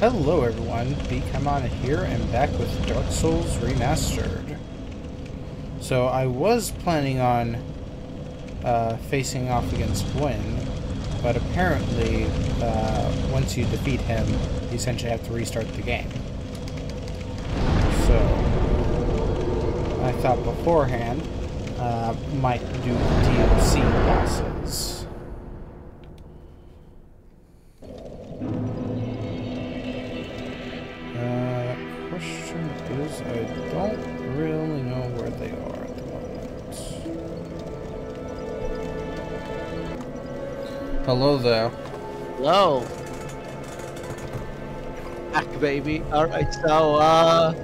Hello everyone, BKaimana here and back with Dark Souls Remastered. So I was planning on uh, facing off against Gwyn, but apparently uh, once you defeat him, you essentially have to restart the game. So I thought beforehand uh, might do DLC bosses. Hello there. Hello. Back, baby. All right. So, uh,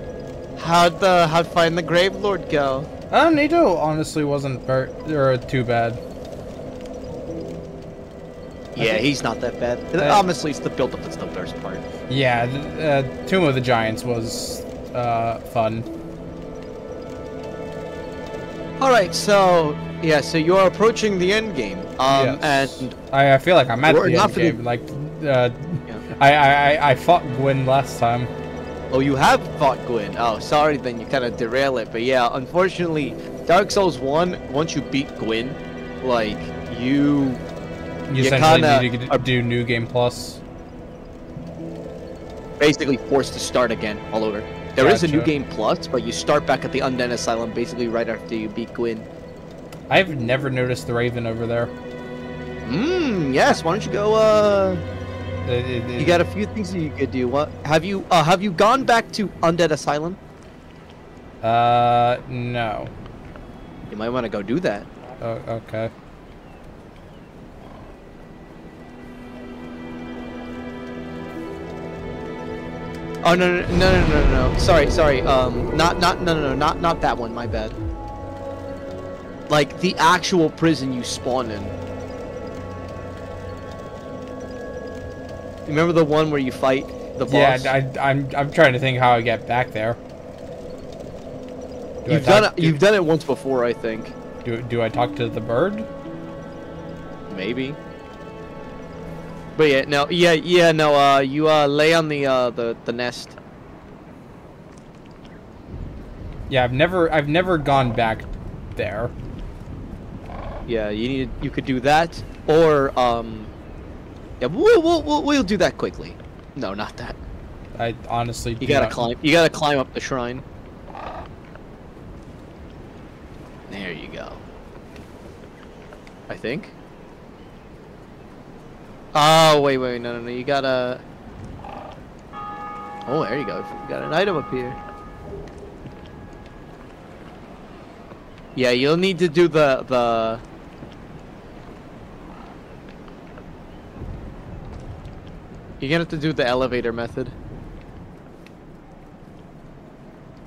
how'd the how'd find the Grave Lord go? Uh, Nito honestly wasn't very, or too bad. Yeah, he's not that bad. Uh, Honestly, it's the build-up that's the worst part. Yeah, uh, Tomb of the Giants was uh, fun. All right. So, yeah. So you are approaching the end game. Um, Yes. and I, I feel like I'm at the end for the- game. Like, uh, Yeah. I, I, I- fought Gwyn last time. oh, you have fought Gwyn. Oh, sorry. Then you kind of derail it. But yeah, unfortunately, Dark Souls One. Once you beat Gwyn, like you You You essentially need to are- do New Game Plus. basically forced to start again all over. There is a new game plus, but you start back at the Undead Asylum basically right after you beat Gwyn. I've never noticed the Raven over there. Mmm, yes. Why don't you go? Uh, It- it- you got a few things that you could do. What have you? Uh, have you gone back to Undead Asylum? Uh, no. You might want to go do that. Oh, okay. Oh no no no no no no! no. Sorry sorry. Um, not not no no no not not that one. My bad. Like the actual prison you spawn in. Remember the one where you fight the boss? Yeah, I, I'm I'm trying to think how I get back there. Do You've done it. You've done it once before, I think. Do, do I talk to the bird? Maybe. But yeah, no, yeah, yeah, no. Uh, you uh lay on the uh the the nest. Yeah, I've never I've never gone back there. Yeah, you need. You could do that, or um. Yeah, we'll we'll we'll, we'll do that quickly. No, not that. I honestly You do gotta not- climb. You gotta climb up the shrine. There you go. I think. Oh wait, wait, no, no, no. You gotta. Oh, there you go. You got an item up here. Yeah, you'll need to do the the. You're gonna have to do the elevator method.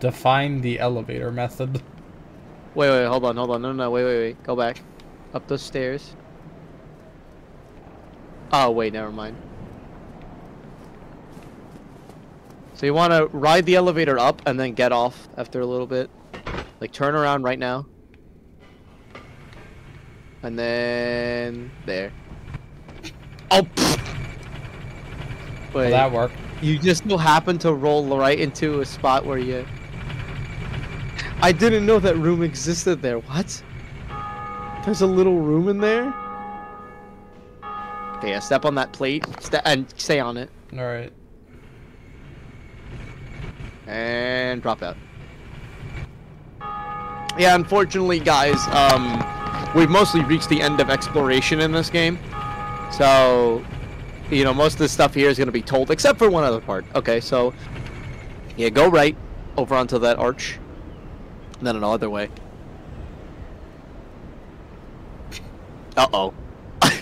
define the elevator method. Wait, wait, hold on, hold on. No, no, wait, wait, wait. Go back. Up those stairs. Oh, wait, never mind. So you want to ride the elevator up and then get off after a little bit. Like, turn around right now. And then... There. Oh, pfft. Will Wait, that worked. you just so happen to roll right into a spot where you... I didn't know that room existed there. What? There's a little room in there? Okay, yeah, step on that plate and stay on it. All right. And drop out. Yeah, unfortunately, guys, um, we've mostly reached the end of exploration in this game. So, you know, most of the stuff here is going to be told, except for one other part. Okay, so, yeah, go right over onto that arch. No, no, no, other way. Uh-oh.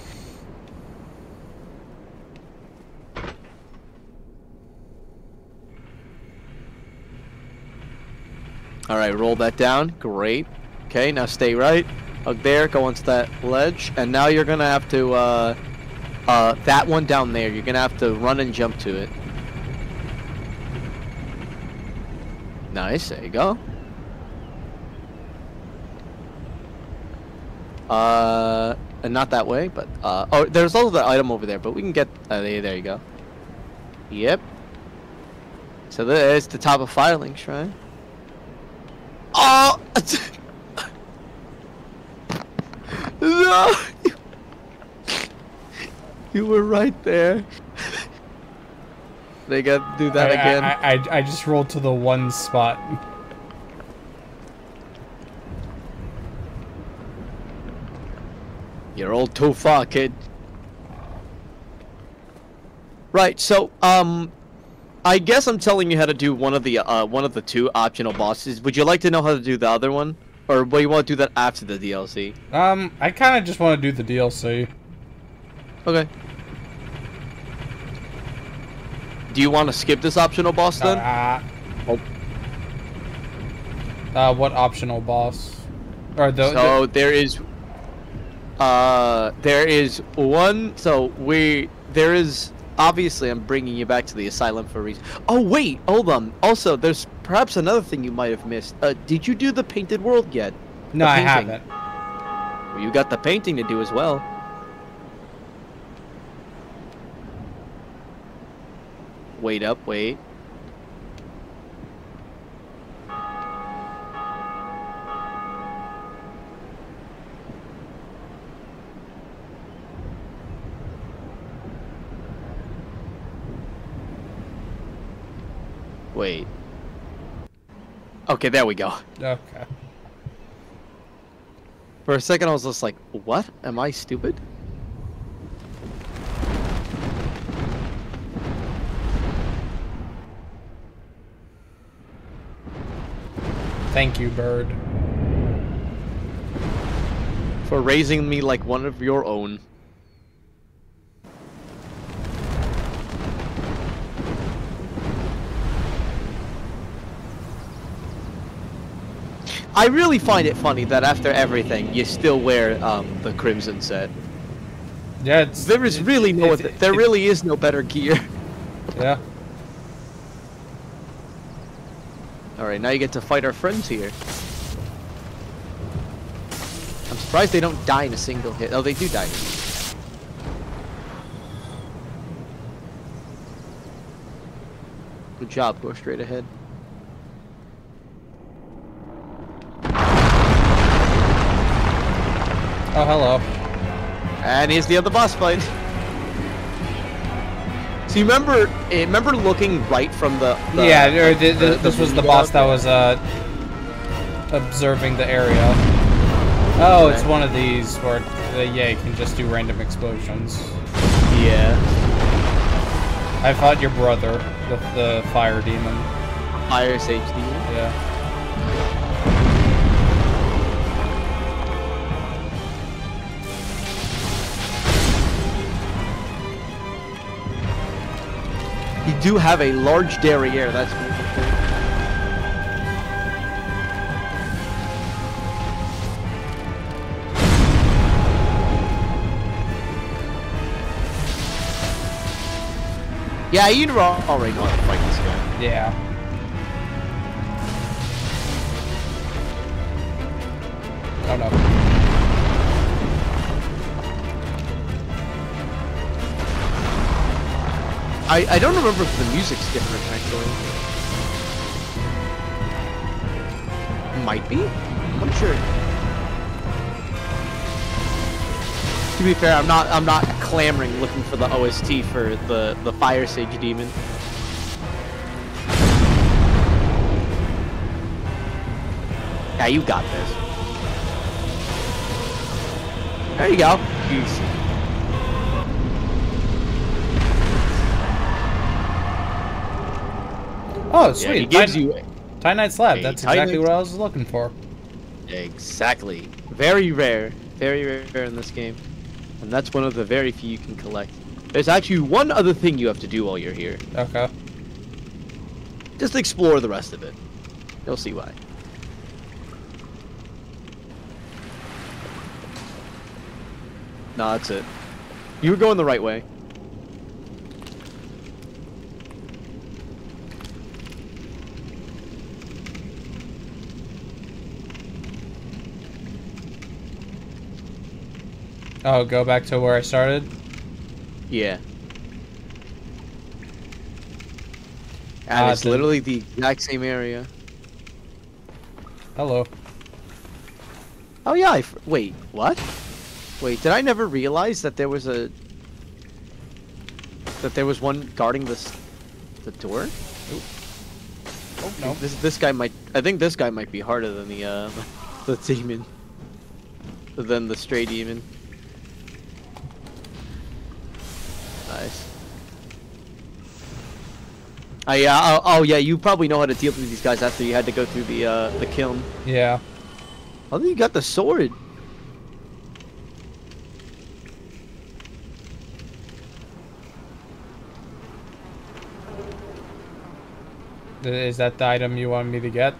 All right, roll that down. Great. Okay, now stay right. Up there, go onto that ledge, and now you're gonna have to, uh, uh, that one down there. You're gonna have to run and jump to it. Nice. There you go. Uh, and not that way, but uh, oh, there's also the item over there, but we can get. Uh, there, there you go. Yep. So there's the top of Firelink Shrine. Oh! no! You were right there. they got to do that I, again. I, I, I just rolled to the one spot. You're all too far, kid. Right, so, um, I guess I'm telling you how to do one of the, uh, one of the two optional bosses. Would you like to know how to do the other one? Or will you want to do that after the DLC? Um, I kind of just want to do the DLC. Okay. Do you want to skip this optional boss then? Uh, Oh. uh, what optional boss? Or the, so there is uh there is one so we there is obviously i'm bringing you back to the asylum for a reason oh wait hold on also there's perhaps another thing you might have missed uh did you do the painted world yet no, I haven't. well, you got the painting to do as well wait up wait Wait. Okay, there we go. Okay. For a second, I was just like, what? Am I stupid? Thank you, bird. For raising me like one of your own. I really find it funny that after everything, you still wear um, the crimson set. Yeah, it's There is really no, it- there it- really is no better gear. Yeah. All right, now you get to fight our friends here. I'm surprised they don't die in a single hit. Oh, they do die. Good job. Go straight ahead. Oh, hello. And here's the other boss fight. So you remember, eh, remember looking right from the, the yeah, or the, the, this was the boss that was uh observing the area. Oh, it's one of these where the yeah, can just do random explosions. yeah I fought your brother, the the fire demon. fire sage demon. Yeah. Do have a large derriere. That's really. Yeah, you already know how to fight this guy. Yeah. Oh no. I, I don't remember if the music's different actually. Might be. I'm not sure. To be fair, I'm not I'm not clamoring looking for the OST for the the Fire Sage Demon. Yeah, you got this. There you go. Oh, Yeah, sweet. he gives you Titanite slab. That's exactly what I was looking for. Exactly. Very rare. Very rare in this game. And that's one of the very few you can collect. There's actually one other thing you have to do while you're here. Okay. Just explore the rest of it. You'll see why. No, that's it. You were going the right way. Oh, go back to where I started. Yeah. And Uh, it's literally the exact same area. Hello. Oh yeah, I f wait, what? Wait, did I never realize that there was a... That there was one guarding this... the door? Oh, no. This this guy might... I think this guy might be harder than the, uh, the demon. Than the stray demon. Oh yeah, oh, oh yeah, you probably know how to deal with these guys after you had to go through the, uh, the kiln. Yeah. I think you got the sword. Is that the item you want me to get?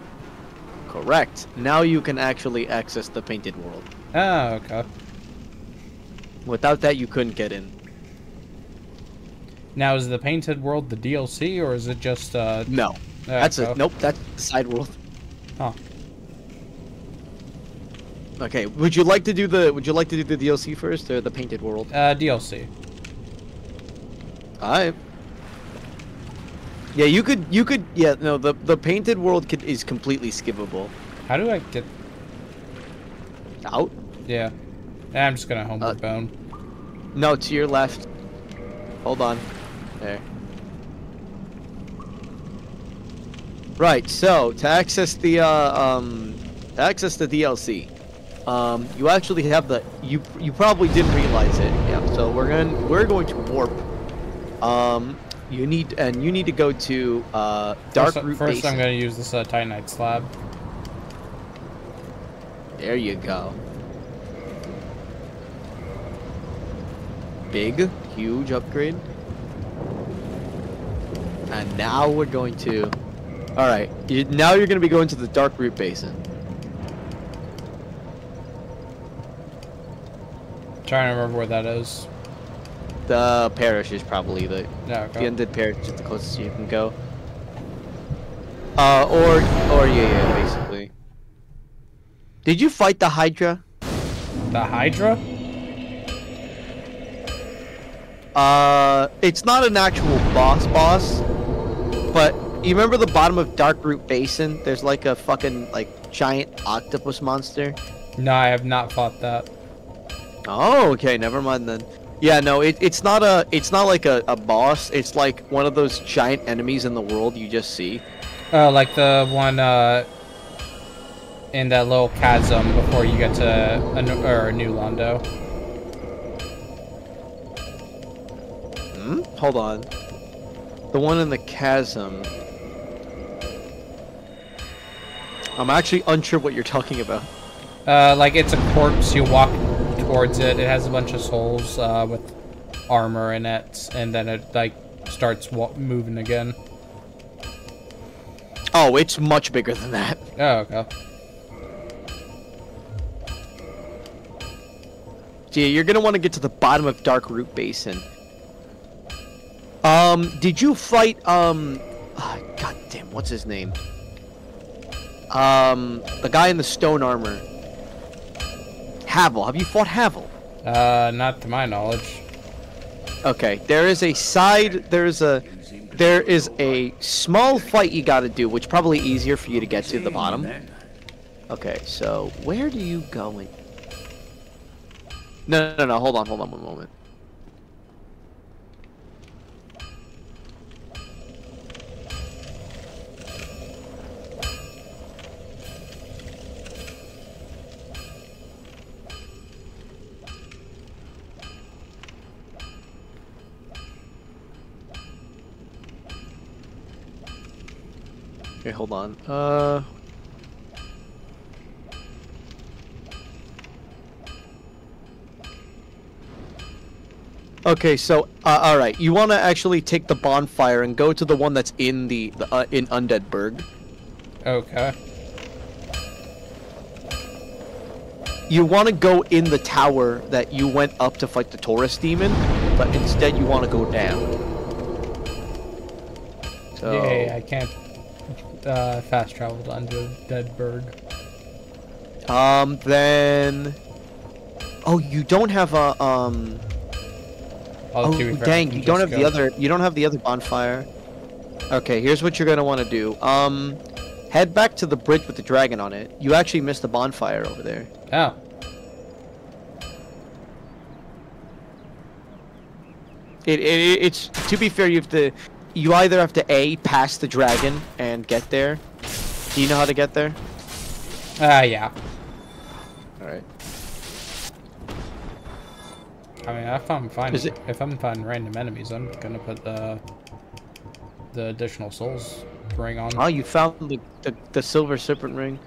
Correct. Now you can actually access the painted world. Oh, okay. Without that, you couldn't get in. Now, is the Painted World the DLC, or is it just, uh... No. That's okay. it. Nope, that's the side world. Huh. Okay, would you like to do the would you like to do the DLC first or the painted world? Uh, DLC. Alright. Yeah, you could you could yeah, no, the the painted world could, is completely skippable. How do I get... Out? Yeah. I'm just gonna homeward Uh, bone. No, to your left. Hold on. There. Right, so to access the uh, um to access the DLC, um you actually have the you you probably didn't realize it. Yeah, so we're going to we're going to warp. Um you need and you need to go to uh Dark first, Root first Basin. I'm gonna use this uh, Titanite slab. There you go. Big, huge upgrade. And now we're going to... Alright, you, now you're going to be going to the Darkroot Basin. trying to remember where that is. The parish is probably the... Yeah, The undead parish is the closest you can go. Uh, or... Or, yeah, yeah, basically. Did you fight the Hydra? The Hydra? Uh, it's not an actual boss boss, but you remember the bottom of Darkroot Basin? There's like a fucking like giant octopus monster. No, I have not fought that. Oh, okay, never mind then. Yeah, no, it, it's not a it's not like a, a boss. It's like one of those giant enemies in the world you just see. Oh, like the one, uh... In that little chasm before you get to a, new- or a new Londo. Hmm? Hold on. The one in the chasm. I'm actually unsure what you're talking about. Uh, like it's a corpse. You walk towards it. It has a bunch of souls uh, with armor in it, and then it like starts moving again. Oh, it's much bigger than that. Oh, okay. Yeah, you're gonna want to get to the bottom of Darkroot Basin. Um, did you fight, um, ah, god damn, what's his name? Um, the guy in the stone armor. Havel, have you fought Havel? Uh, not to my knowledge. Okay, there is a side, there's a, there is a small fight you gotta do, which probably easier for you to get to the bottom. Okay, so where do you go in? No, no, no, hold on, hold on one moment. Okay, hold on. Uh. Okay, so uh, all right, you want to actually take the bonfire and go to the one that's in the, the uh, in Undead Burg. Okay. You want to go in the tower that you went up to fight the Taurus demon, but instead you want to go down. So Yay, I can't uh, fast traveled to Under Deadburg. Um, then. Oh, you don't have a um. I'll Oh, to be fair, I dang! You don't have the other. You don't have the other bonfire. Okay, here's what you're gonna want to do. Um, head back to the bridge with the dragon on it. You actually missed the bonfire over there. Oh. It, it it's to be fair, you have to you either have to a pass the dragon and get there. Do you know how to get there? Ah, yeah. All right. I mean, if I'm finding it- if I'm finding random enemies, I'm gonna put the the additional souls ring on. Oh, you found the, the the silver serpent ring.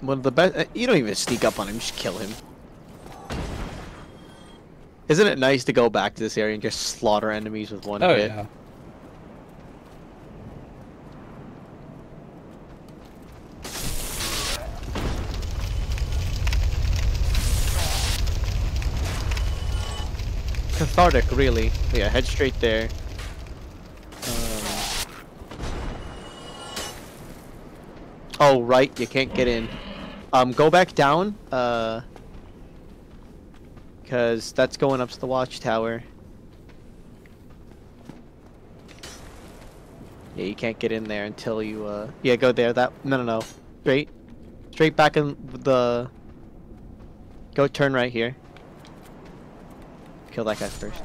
One of the best. You don't even sneak up on him; just kill him. Isn't it nice to go back to this area and just slaughter enemies with one oh hit? yeah. cathartic, really. Yeah, head straight there. Um... Oh, right, you can't get in. Um, go back down, uh... Because that's going up to the watchtower. Yeah, you can't get in there until you, uh... Yeah, go there, that... No, no, no. Straight. Straight back in the... Go turn right here. Kill that guy first.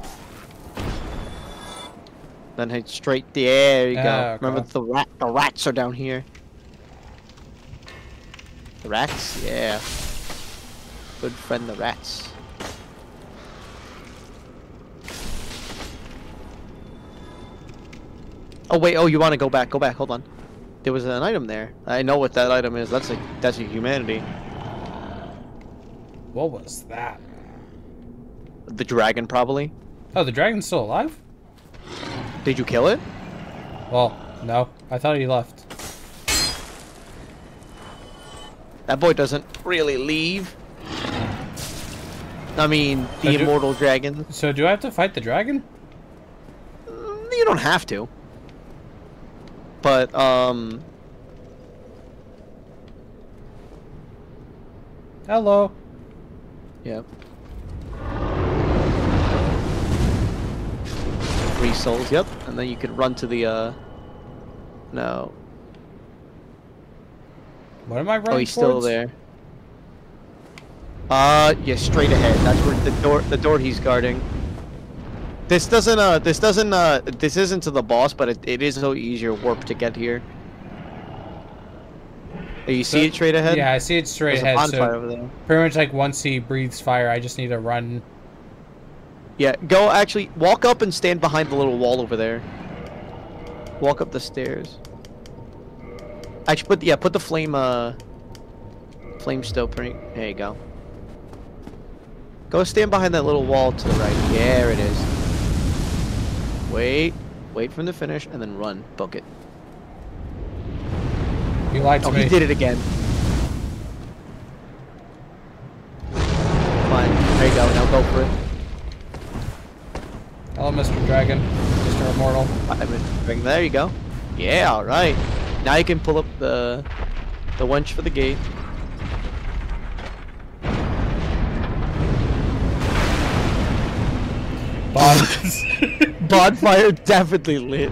Then head straight there. you Ah, go. okay. Remember the rat. The rats are down here. The rats, yeah. Good friend, the rats. Oh wait. Oh, you want to go back? Go back. Hold on. There was an item there. I know what that item is. That's a that's a humanity. What was that? The dragon, probably. Oh, the dragon's still alive? Did you kill it? Well, no. I thought he left. That boy doesn't really leave. I mean, the do- immortal dragon. So do I have to fight the dragon? You don't have to. But, um... Hello. Yep. Three souls, yep. And then you could run to the, uh... No. What am I running Oh, he's still towards? there. Uh, yeah, straight ahead. That's where the door, the door he's guarding. This doesn't, uh, this doesn't, uh, this isn't to the boss, but it, it is so easier warp to get here. You see So- it straight ahead? Yeah, I see it straight There's ahead. So over there. pretty much like once he breathes fire, I just need to run. Yeah, go actually walk up and stand behind the little wall over there. Walk up the stairs. Actually, put yeah, put the flame uh, flame still right. There you go. Go stand behind that little wall to the right. There it is. Wait, wait for him to finish, and then run. Book it. You lied to Oh, me. he did it again. Fine. There you go. Now go for it. Hello, Mr. Dragon. Mr. Immortal. I mean, bring there you go. Yeah, all right. Now you can pull up the the wench for the gate. Bon- Bonfire definitely lit.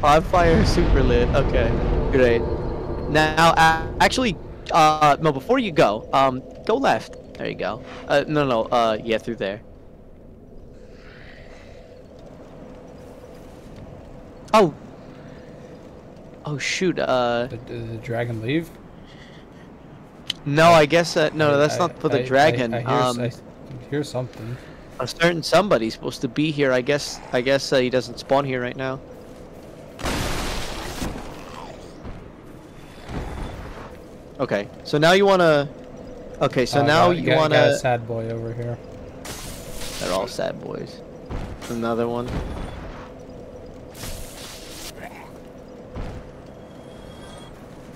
Bonfire super lit. Okay, great. Now, uh, actually, uh, no. Before you go, um, go left. There you go. Uh, no, no. Uh, yeah, through there. Oh. Oh shoot. Uh, did, did the dragon leave? no. I guess. Uh, no, I- that's I- not for the dragon. I, hear, um, I hear something. A certain somebody's supposed to be here. I guess. I guess uh, he doesn't spawn here right now. Okay, so now you wanna. Okay, so Oh, now got- you got- wanna. Got a sad boy over here. They're all sad boys. Another one.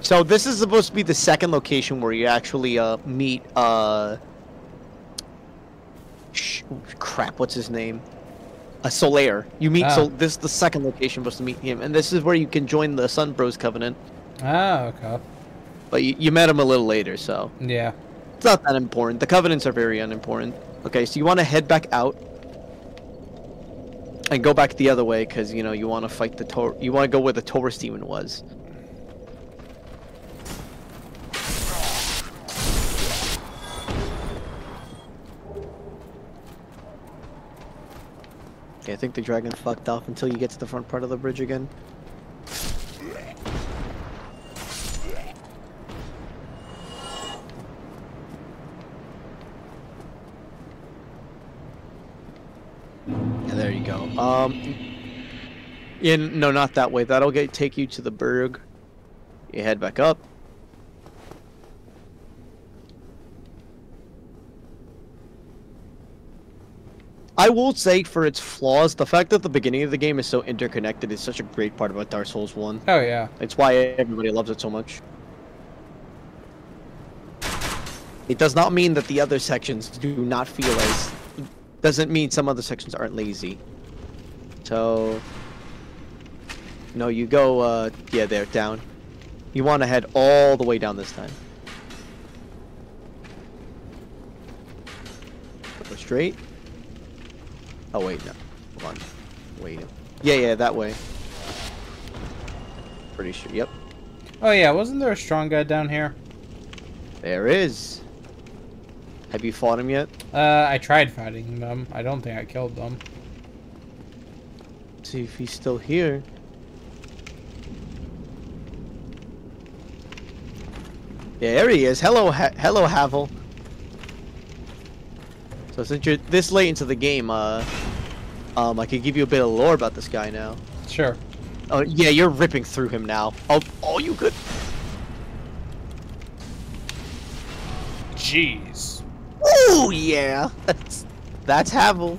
So this is supposed to be the second location where you actually uh meet uh. Crap, what's his name? A Solaire. You meet Ah. Sol. This is the second location supposed to meet him, and this is where you can join the Sun Bros Covenant. Ah, okay. But you, you met him a little later, so. Yeah. It's not that important. The covenants are very unimportant. Okay, so you want to head back out and go back the other way because you know you want to fight the Tor. You want to go where the Taurus demon was. Okay, I think the dragon fucked off until you get to the front part of the bridge again. Yeah, there you go. Um, in no, not that way. That'll get take you to the berg. You head back up. I will say, for its flaws, the fact that the beginning of the game is so interconnected is such a great part about Dark Souls 1. Oh yeah. It's why everybody loves it so much. It does not mean that the other sections do not feel as... Doesn't mean some other sections aren't lazy. So... No, you go, uh, yeah, there, down. You want to head all the way down this time. Go straight. Oh, wait, no. Hold on. Wait. Yeah, yeah, that way. Pretty sure, yep. Oh yeah, wasn't there a strong guy down here? There is. Have you fought him yet? Uh, I tried fighting them. I don't think I killed them. see if he's still here. Yeah, there he is. Hello, ha hello, Havel. So since you're this late into the game, uh, um, I could give you a bit of lore about this guy now. Sure. Oh yeah, you're ripping through him now. Oh, oh, you could. Jeez. Oh yeah, that's that's Havel.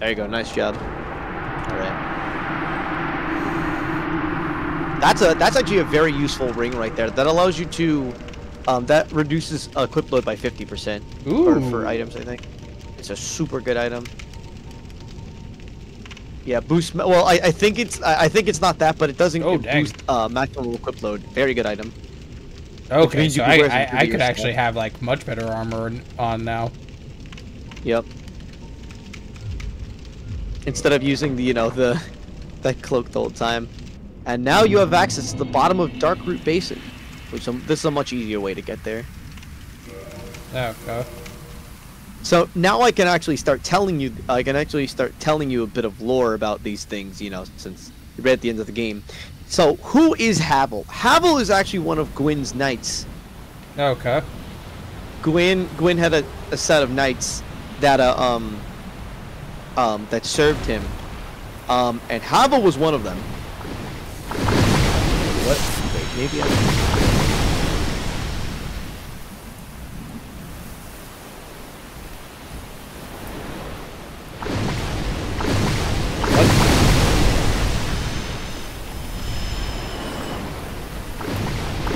There you go. Nice job. All right. That's a that's actually a very useful ring right there. That allows you to um, that reduces uh, equip load by 50% for, Ooh. for items. I think it's a super good item. Yeah, boost. Well, I, I think it's I I think it's not that, but it doesn't Oh, boost uh, maximum equip load. Very good item. Okay, so I, I, I could stuff. actually have like much better armor on now. Yep. Instead of using the you know the that cloak the whole time, and now you have access to the bottom of Darkroot Basin, which um, this is a much easier way to get there. Okay. So now I can actually start telling you. I can actually start telling you a bit of lore about these things. You know, since you're right at the end of the game. So who is Havel? Havel is actually one of Gwyn's knights. Okay. Gwyn Gwyn had a, a set of knights that uh, um um that served him. Um and Havel was one of them. What? Wait, maybe I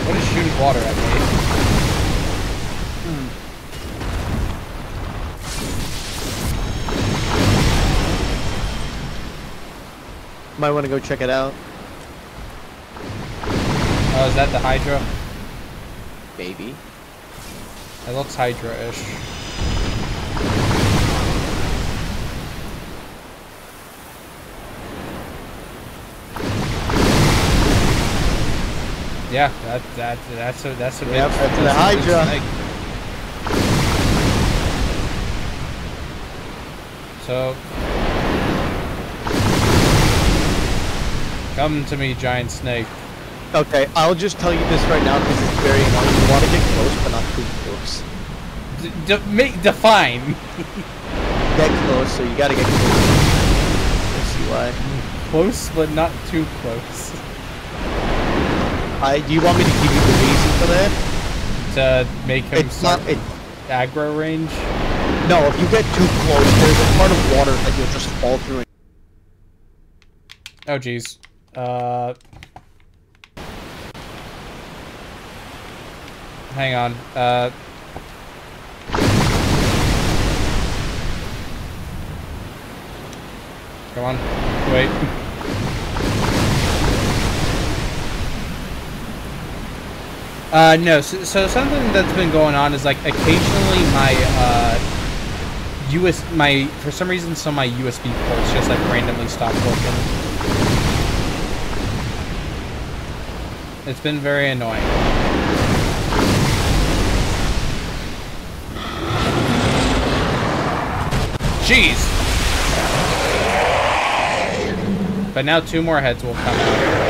What is shooting water at me? Hmm. might want to go check it out. Oh, is that the Hydra? Baby. It looks Hydra-ish. Yeah, that that that's a that's a big that's the a Hydra. snake. So come to me, giant snake. Okay, I'll just tell you this right now because it's very annoying. You want to get close, but not too close. D- de- make define Get close, so you gotta get close. Let's see why. close, but not too close. I, do you want me to give you the reason for that? To make him It's not. It, aggro range. no, if you get too close, there's a part of water that you'll just fall through. And, Oh jeez. Uh. Hang on. Uh. Come on. wait. Uh, no, so, so something that's been going on is like occasionally my, uh, US, my, for some reason some of my USB ports just like randomly stop working. It's been very annoying. Jeez! But now two more heads will come out.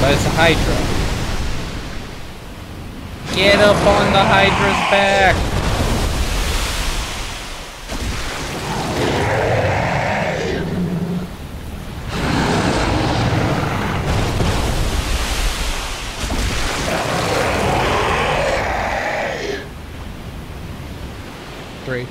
But it's a Hydra. Get up on the Hydra's back! Three.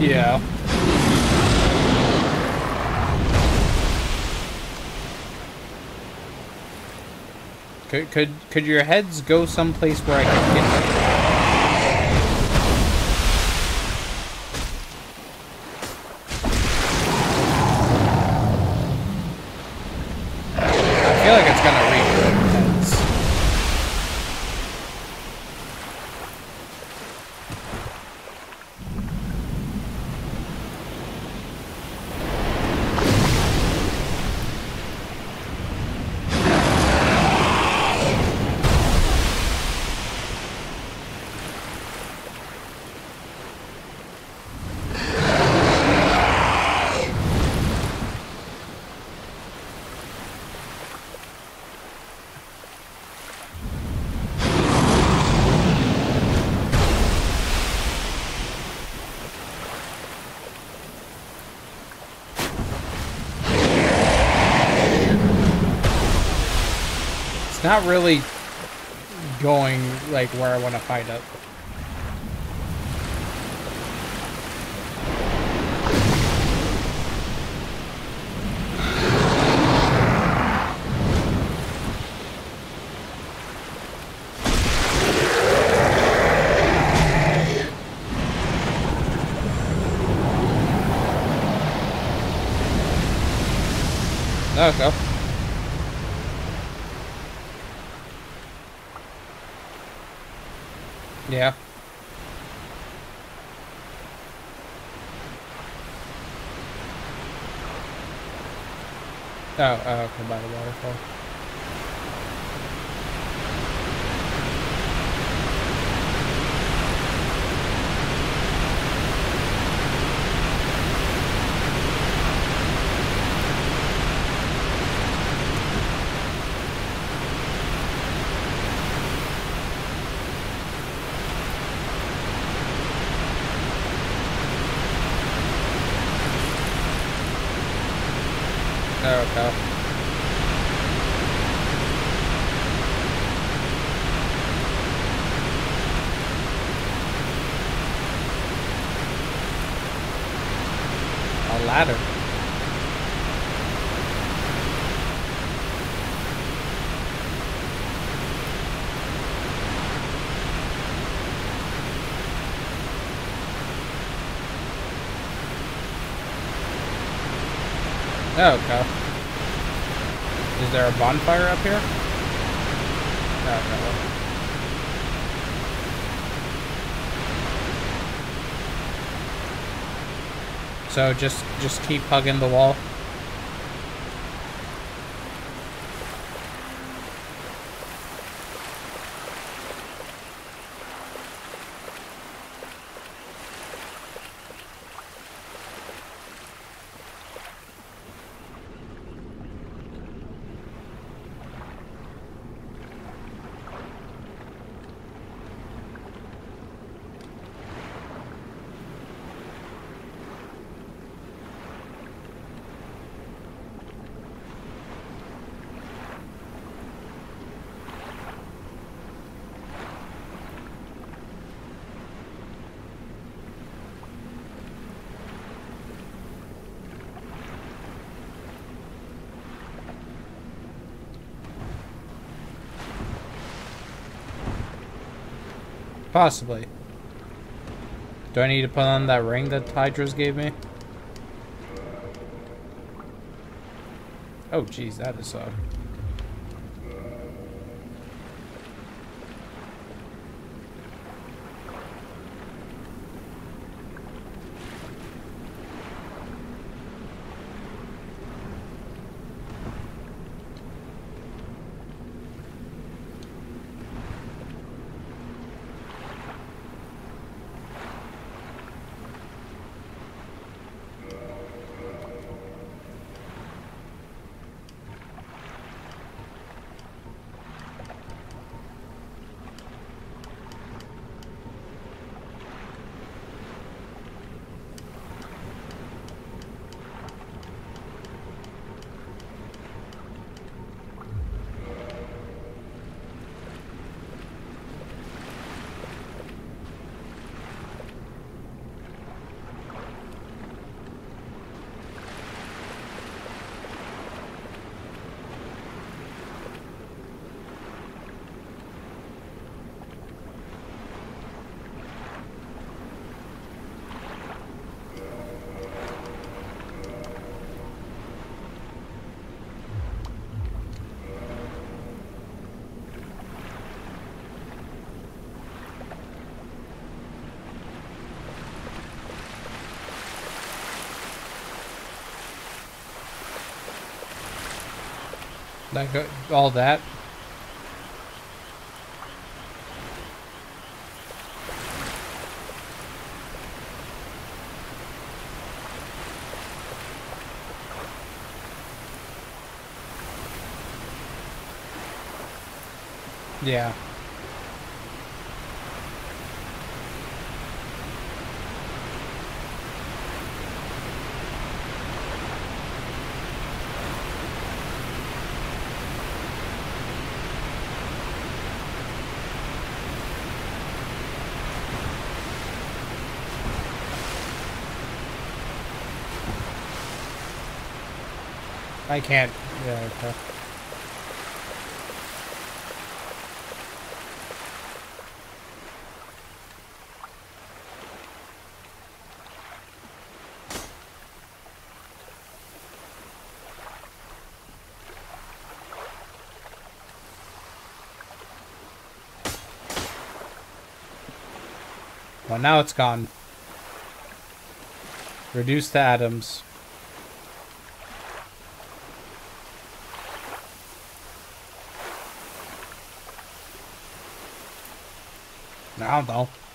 Yeah. Could your heads go someplace where I can get them? I feel like it's gonna reach heads. It's not really going like where I want to find it. Okay. Yeah. Oh, oh, okay, by the waterfall. Oh, okay. A ladder. Oh, okay. Is there a bonfire up here? Oh, no. So just just keep hugging the wall. Possibly. Do I need to put on that ring that Hydras gave me? Oh, jeez, that is uh. That go all that. Yeah. I can't. Yeah, okay. Well, now it's gone. Reduce the atoms. I don't know.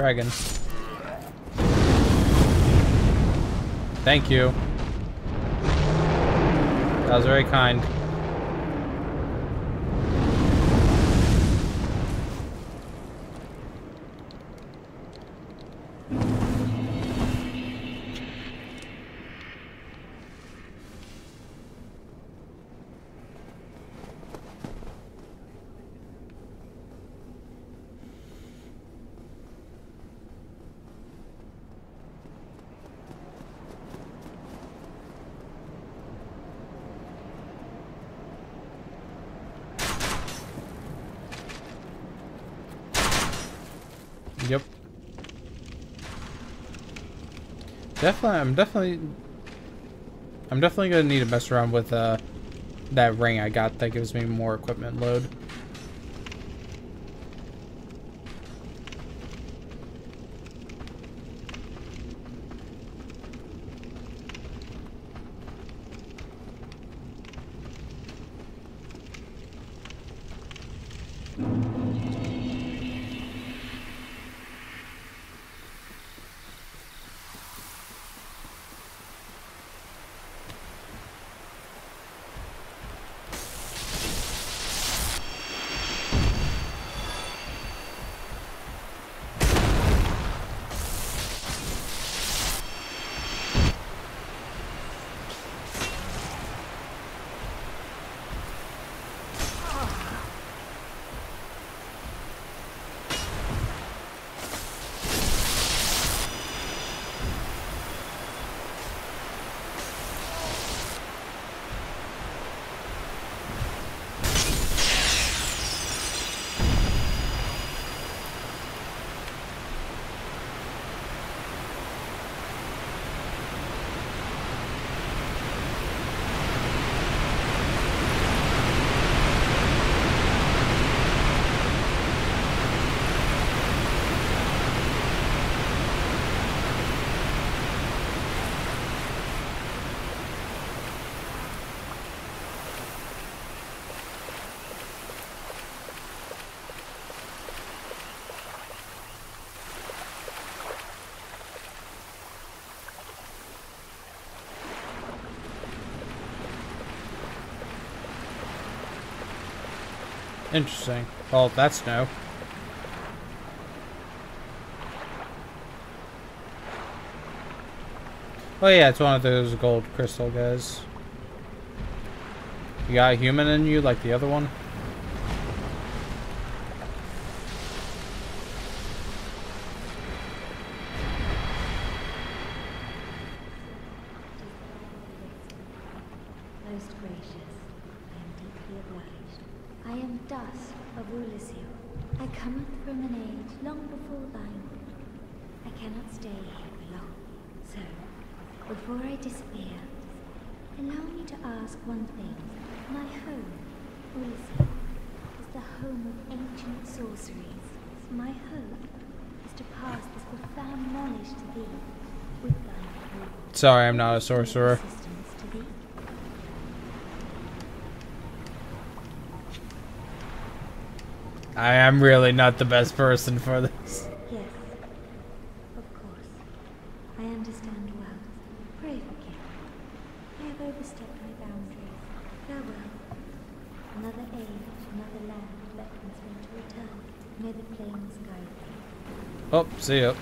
Dragon. Thank you. That was very kind. Yep. Definitely, I'm definitely, I'm definitely gonna need to mess around with uh, that ring I got that gives me more equipment load. Interesting. Well, that's no. Oh yeah, it's one of those gold crystal guys. You got a human in you like the other one? Most gracious, I am deeply obliged. I am Dusk of Oolacile. I cometh from an age long before thine. I cannot stay here for long. So, before I disappear, allow me to ask one thing. My home, Oolacile, is the home of ancient sorceries. My hope is to pass this profound knowledge to thee with thine approval. Sorry, I'm not a sorcerer. Assistance to thee. I am really not the best person for this. Yes, of course. I understand well. Pray forgive me. I have overstepped my boundaries. Farewell. Another age, another land beckons me to return. May the flames guide me. Oh, see ya.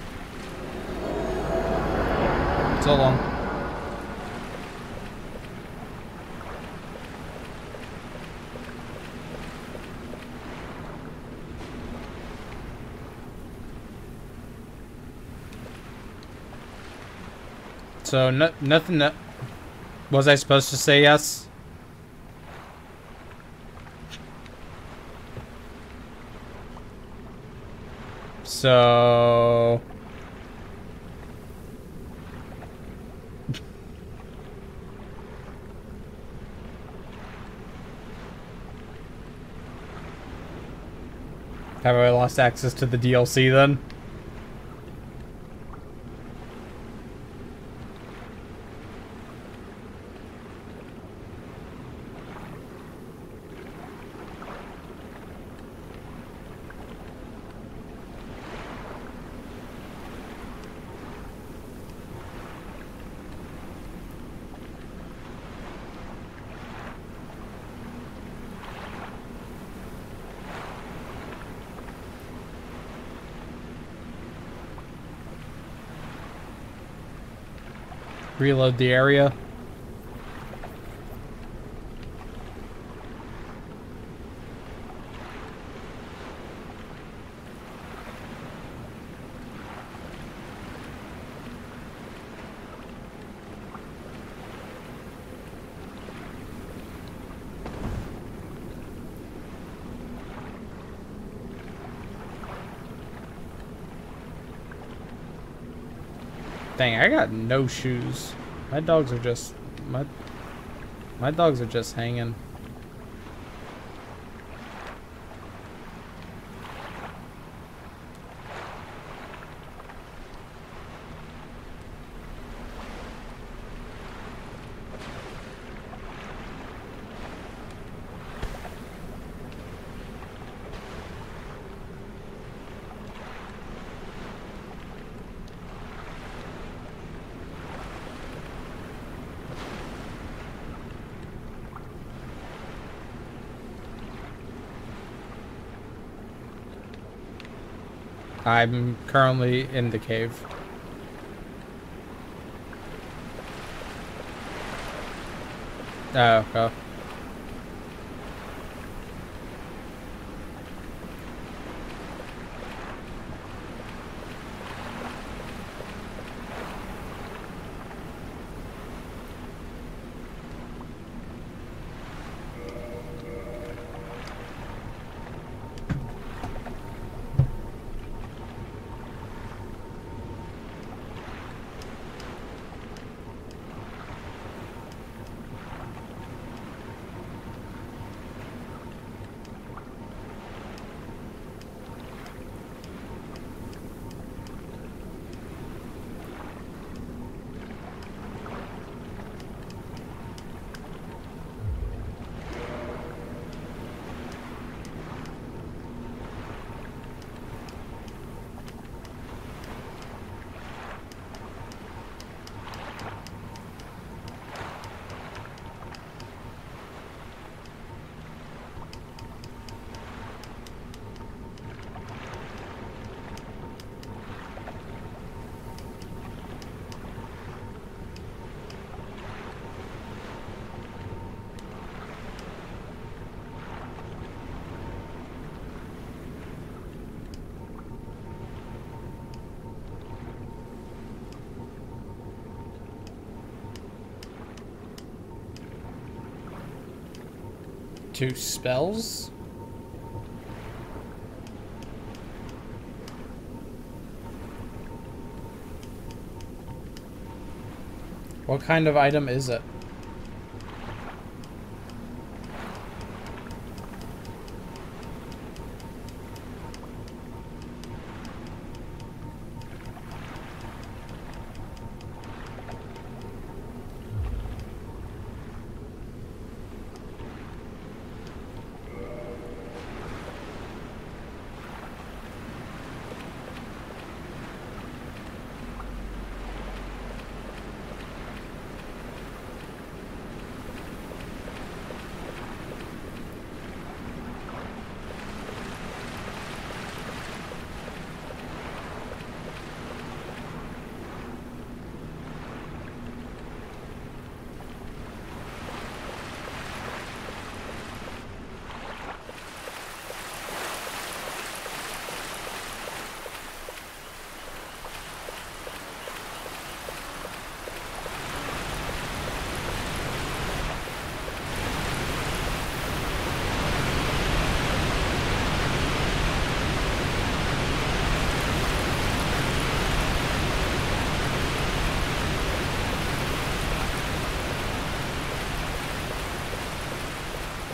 So long. So, no, nothing. No, was I supposed to say yes? So. Have I lost access to the DLC then? Reload the area. Dang, I got no shoes. My dogs are just my my dogs are just hanging. I'm currently in the cave. Oh, oh. Two spells? What kind of item is it?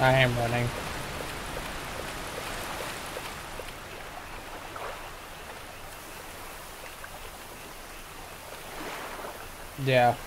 I am running. Yeah.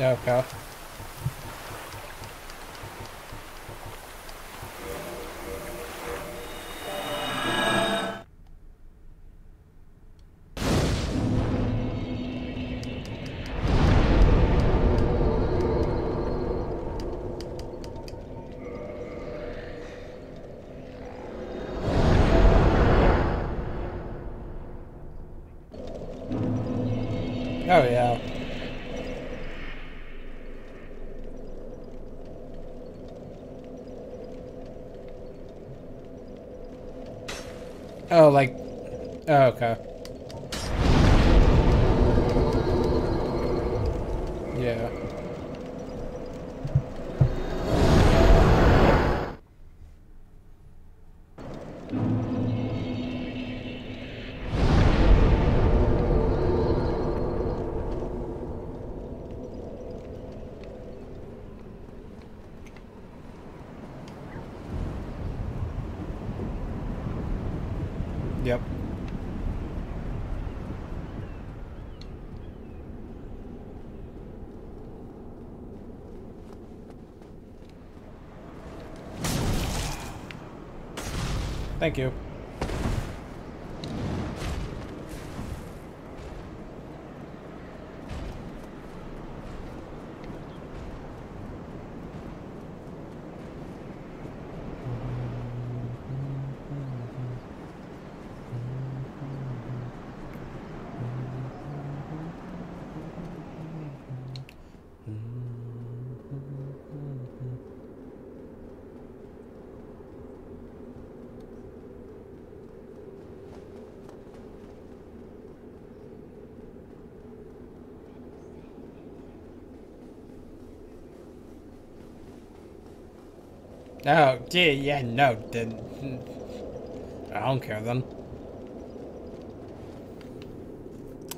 Okay. Oh oh, Thank you. Oh, dear, yeah, no, then. I don't care then.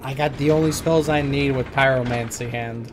I got the only spells I need with Pyromancy Hand.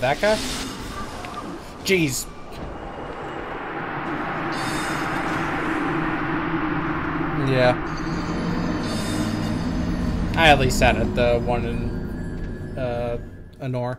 That guy? Jeez. Yeah. I at least added the one in uh, Anor.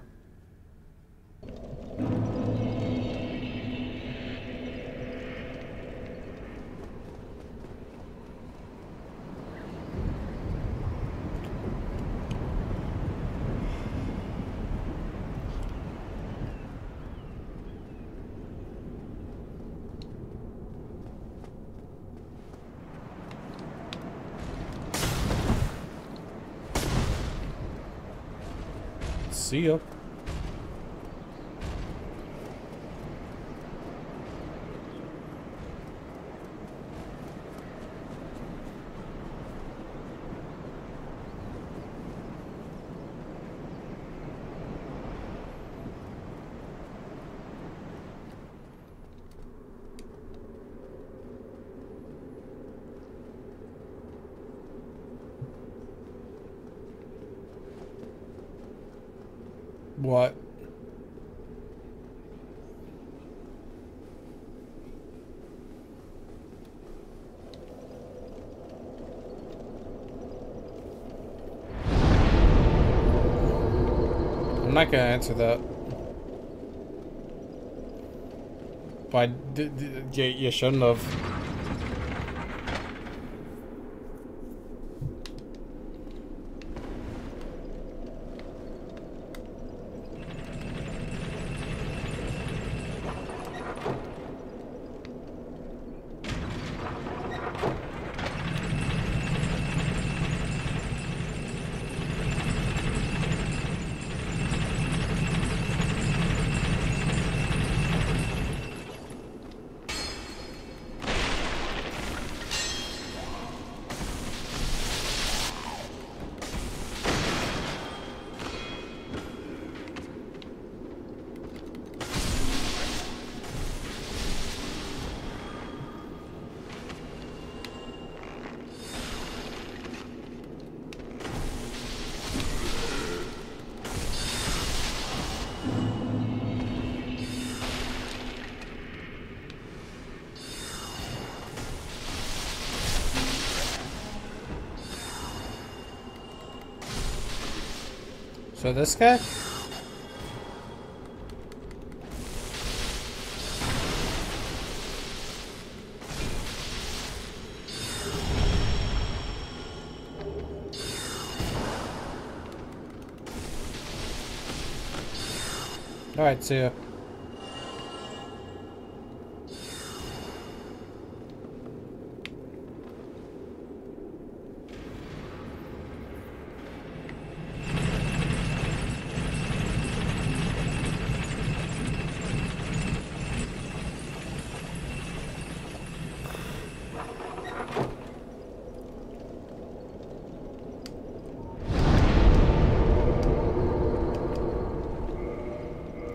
See ya. What? I'm not gonna answer that. But you shouldn't have. So this guy? Alright, see ya.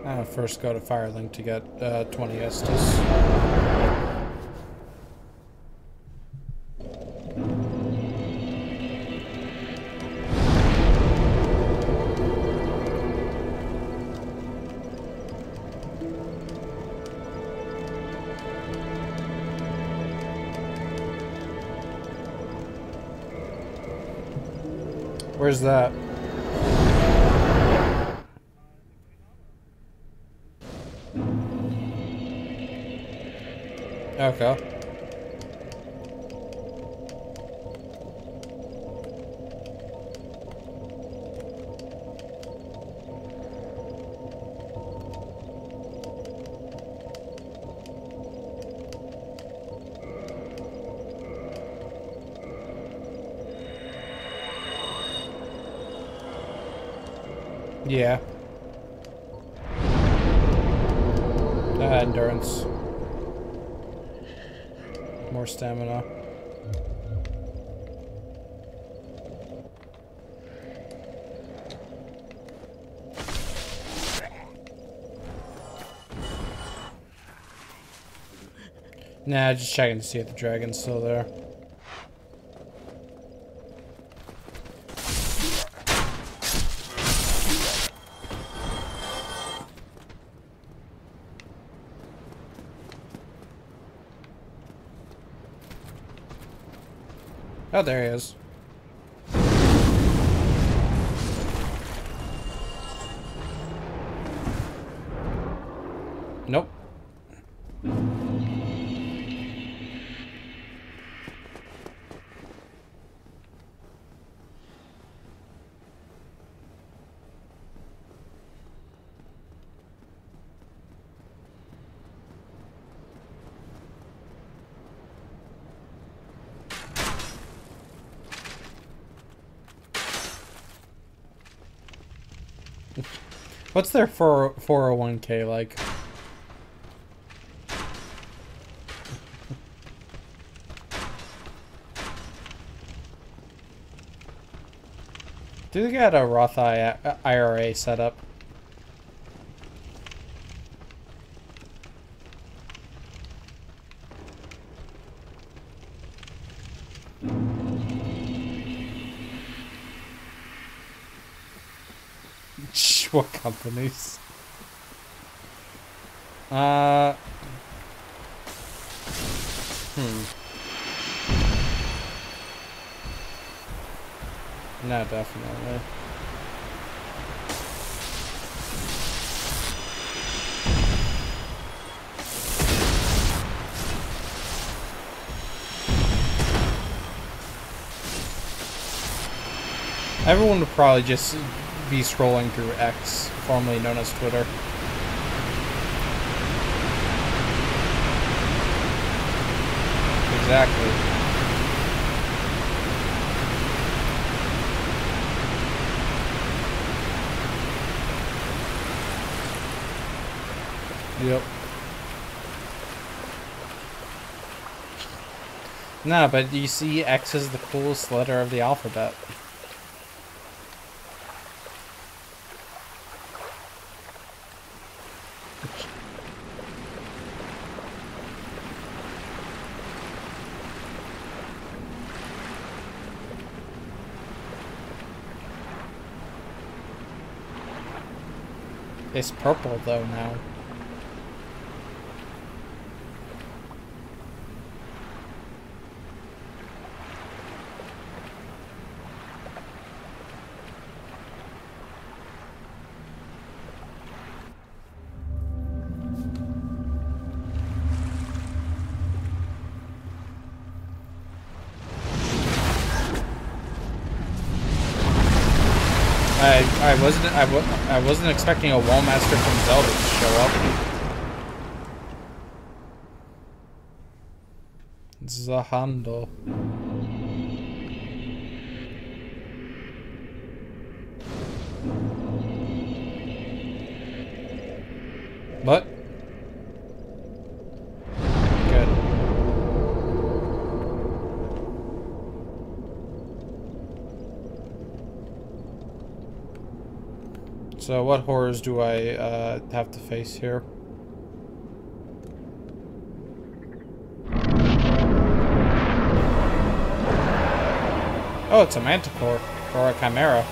I'll first go to Firelink to get uh, 20 Estus. Where's that? Okay. Yeah. Stamina. Nah, just checking to see if the dragon's still there. Oh, there he is. What's their 4 401k like? Do they got a Roth IRA set up? Companies? Uh. Hmm. No, definitely. Everyone would probably just be scrolling through X, formerly known as Twitter. Exactly. Yep. Nah, but you see X is the coolest letter of the alphabet. It's purple though now. I wasn't I, w I wasn't expecting a Wallmaster from Zelda to show up. Zahando. What? Good. So what horrors do I uh, have to face here? Oh, it's a manticore or a chimera.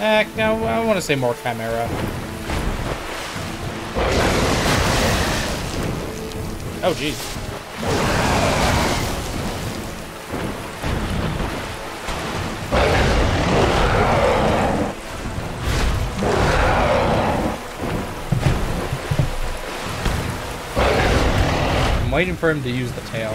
Eh, no, I want to say more chimera. Oh, jeez. I'm waiting for him to use the tail.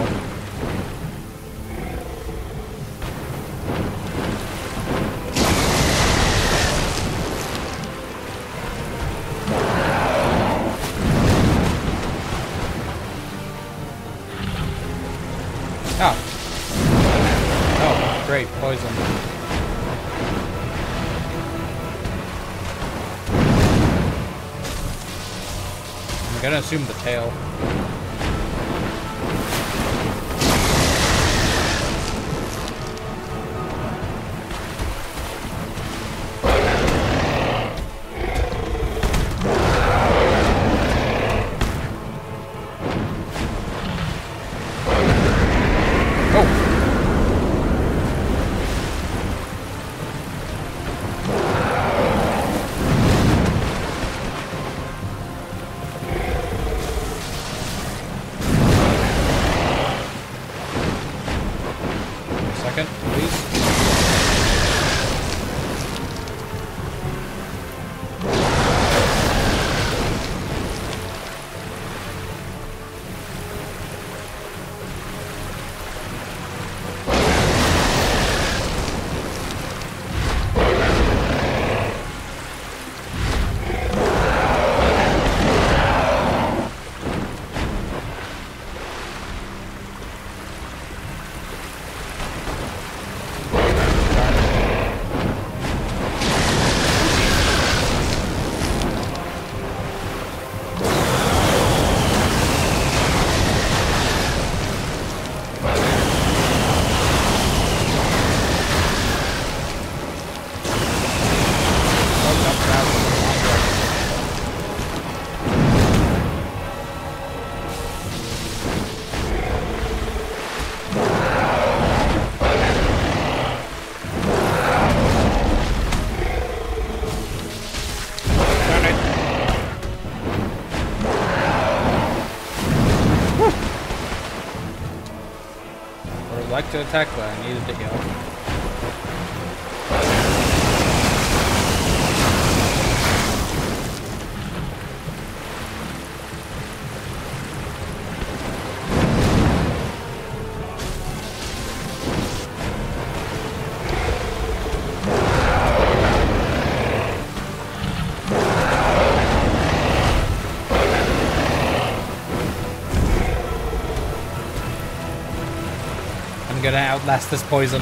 I'm gonna assume the tail. Like to attack, gonna outlast this poison.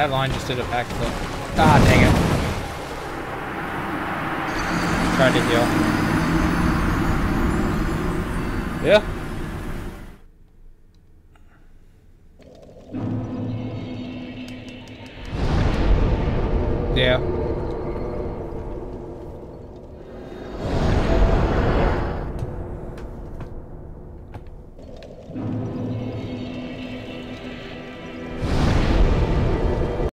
That line just did a backflip. Ah, dang it. Tried to heal.